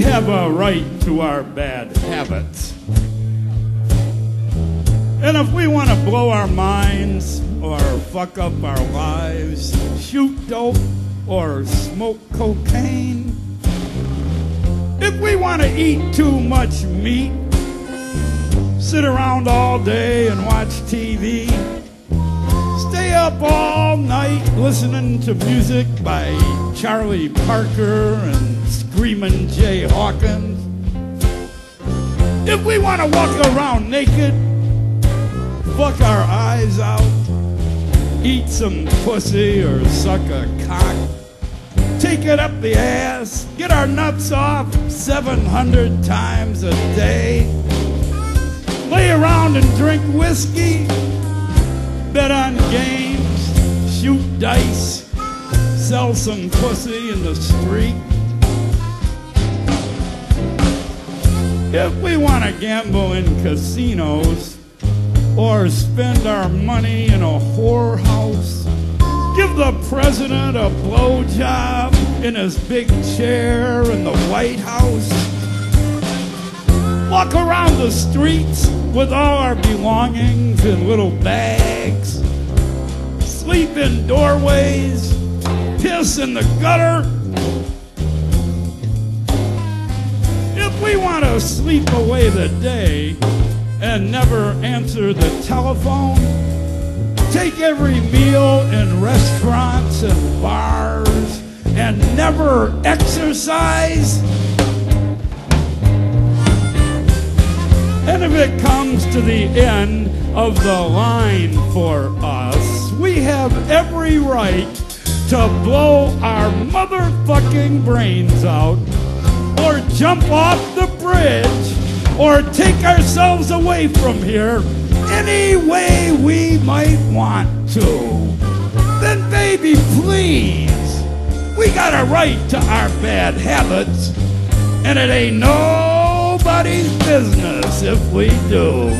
We have a right to our bad habits. And if we want to blow our minds or fuck up our lives, shoot dope or smoke cocaine, if we want to eat too much meat, sit around all day and watch TV, up all night listening to music by Charlie Parker and Screaming Jay Hawkins, if we want to walk around naked, fuck our eyes out, eat some pussy or suck a cock, take it up the ass, get our nuts off 700 times a day, lay around and drink whiskey, bet on games, shoot dice, sell some pussy in the street. If we want to gamble in casinos or spend our money in a whorehouse, give the president a blowjob in his big chair in the White House, walk around the streets with all our belongings in little bags, sleep in doorways, piss in the gutter. If we want to sleep away the day and never answer the telephone, take every meal in restaurants and bars and never exercise. And if it comes to the end of the line for us, we have every right to blow our motherfucking brains out or jump off the bridge or take ourselves away from here any way we might want to. Then, baby, please, we got a right to our bad habits, and it ain't nobody's business if we do.